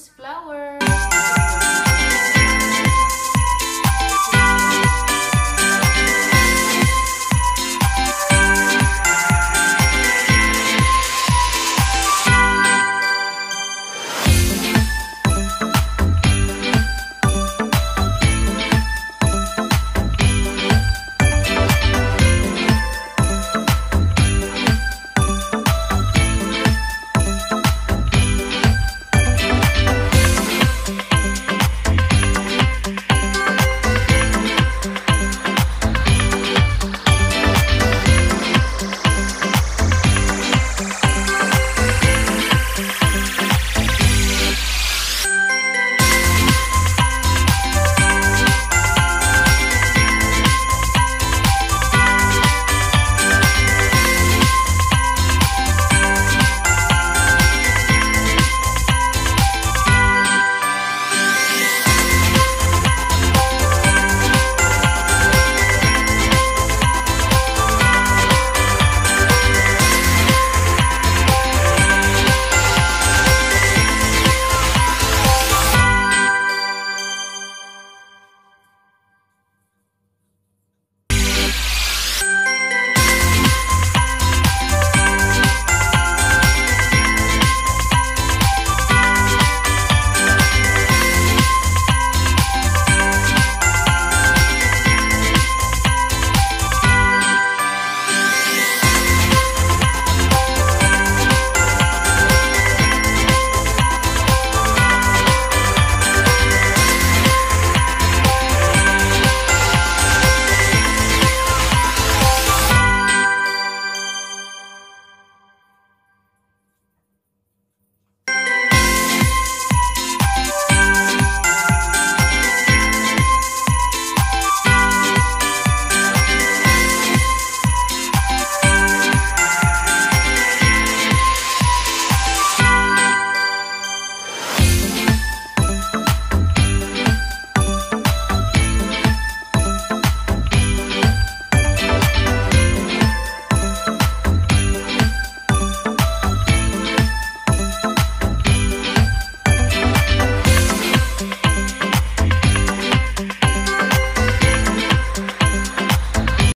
this flower.